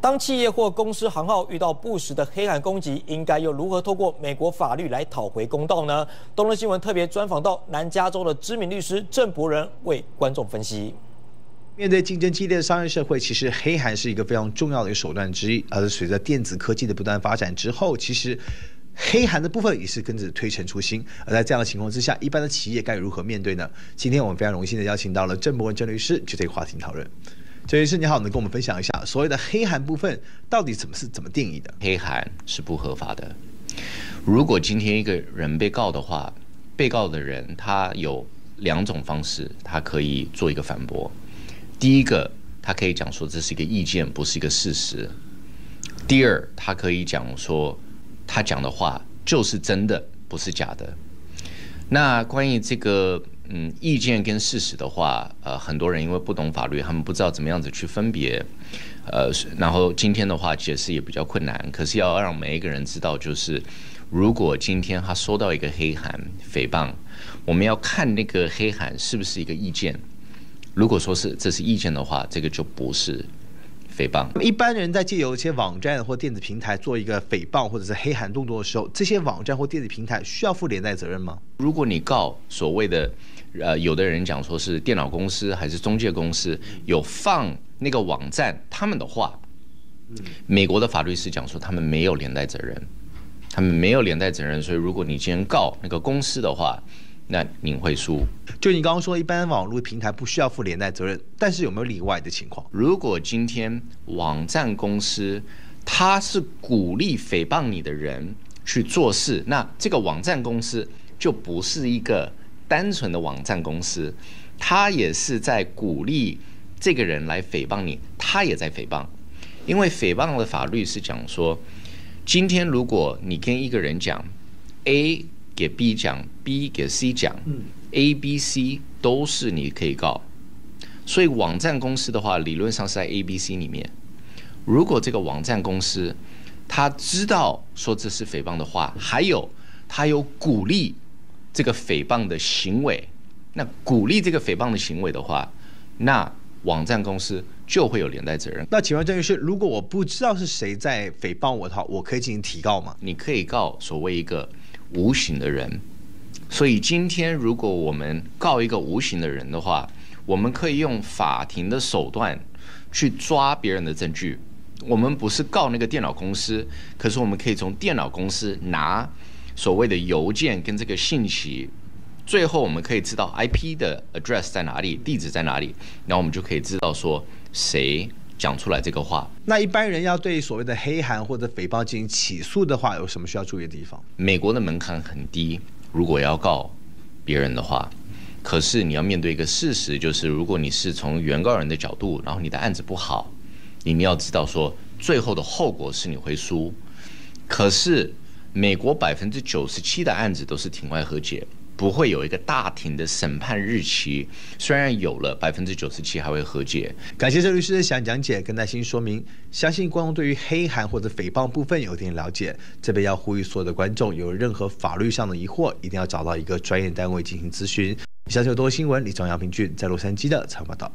当企业或公司行号遇到不实的黑函攻击，应该又如何透过美国法律来讨回公道呢？东森新闻特别专访到南加州的知名律师郑博仁，为观众分析。面对竞争激烈的商业社会，其实黑函是一个非常重要的一个手段之一。而随着电子科技的不断发展之后，其实黑函的部分也是跟着推陈出新。而在这样的情况之下，一般的企业该如何面对呢？今天我们非常荣幸的邀请到了郑博文郑律师，就这个话题讨论。郑律师你好，能跟我们分享一下所谓的黑函部分到底怎么是怎么定义的？黑函是不合法的。如果今天一个人被告的话，被告的人他有两种方式，他可以做一个反驳。第一个，他可以讲说这是一个意见，不是一个事实。第二，他可以讲说他讲的话就是真的，不是假的。那关于这个。嗯，意见跟事实的话，呃，很多人因为不懂法律，他们不知道怎么样子去分别，呃，然后今天的话解释也比较困难。可是要让每一个人知道，就是如果今天他收到一个黑函诽谤，我们要看那个黑函是不是一个意见。如果说是这是意见的话，这个就不是。诽谤。一般人在借由一些网站或电子平台做一个诽谤或者是黑函动作的时候，这些网站或电子平台需要负连带责任吗？如果你告所谓的，呃，有的人讲说是电脑公司还是中介公司有放那个网站他们的话，美国的法律是讲说他们没有连带责任，他们没有连带责任，所以如果你今天告那个公司的话。那您会输。就你刚刚说，一般网络平台不需要负连带责任，但是有没有例外的情况？如果今天网站公司他是鼓励诽谤你的人去做事，那这个网站公司就不是一个单纯的网站公司，他也是在鼓励这个人来诽谤你，他也在诽谤。因为诽谤的法律是讲说，今天如果你跟一个人讲 A。给 B 讲，B 给 C 讲，A、B、C 都是你可以告，所以网站公司的话，理论上是在 A、B、C 里面。如果这个网站公司他知道说这是诽谤的话，还有他有鼓励这个诽谤的行为，那鼓励这个诽谤的行为的话，那网站公司就会有连带责任。那请问郑律师，如果我不知道是谁在诽谤我的话，我可以进行提告吗？你可以告所谓一个。无形的人，所以今天如果我们告一个无形的人的话，我们可以用法庭的手段去抓别人的证据。我们不是告那个电脑公司，可是我们可以从电脑公司拿所谓的邮件跟这个信息，最后我们可以知道 IP 的 address 在哪里，地址在哪里，然后我们就可以知道说谁。讲出来这个话，那一般人要对所谓的黑函或者诽谤进行起诉的话，有什么需要注意的地方？美国的门槛很低，如果要告别人的话，可是你要面对一个事实，就是如果你是从原告人的角度，然后你的案子不好，你们要知道说最后的后果是你会输。可是美国百分之九十七的案子都是庭外和解。不会有一个大庭的审判日期，虽然有了百分之九十七还会和解。感谢周律师的详讲解跟耐心说明，相信观众对于黑函或者诽谤部分有一定了解。这边要呼吁所有的观众，有任何法律上的疑惑，一定要找到一个专业单位进行咨询。以上就多新闻，李庄杨平俊在洛杉矶的采访报道。